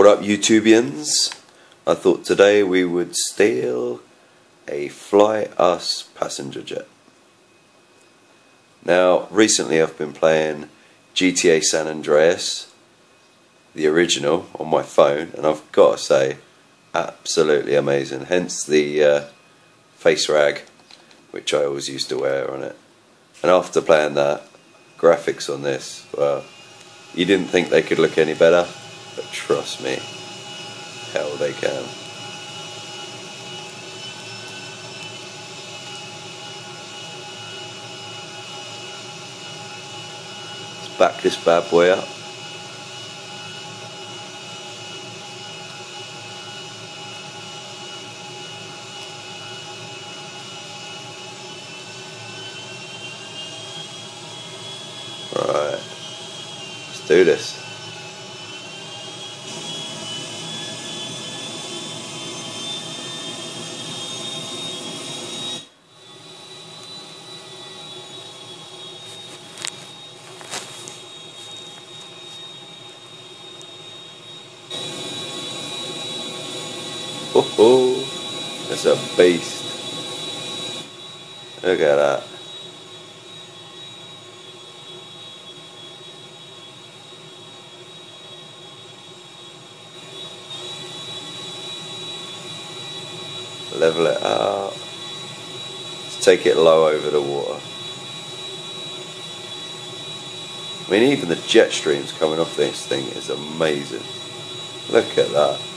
What up, YouTubians? I thought today we would steal a Fly Us passenger jet. Now, recently I've been playing GTA San Andreas, the original, on my phone, and I've got to say, absolutely amazing. Hence the uh, face rag, which I always used to wear on it. And after playing that, graphics on this, well, you didn't think they could look any better, but trust me, hell they can. Let's back this bad boy up. Right, let's do this. Oh, oh, that's a beast. Look at that. level it out. Let's take it low over the water. I mean, even the jet streams coming off this thing is amazing. Look at that.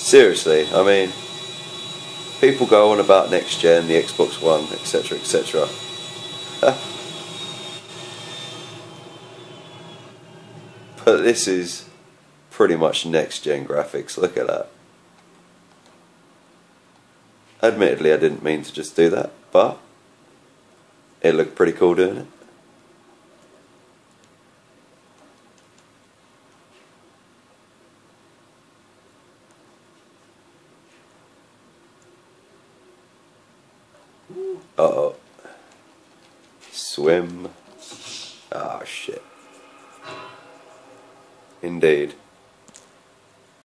Seriously, I mean, people go on about next gen, the Xbox One, etc., etc. but this is pretty much next gen graphics. Look at that. Admittedly, I didn't mean to just do that, but it looked pretty cool doing it. Uh oh. Swim. Ah, oh, shit. Indeed.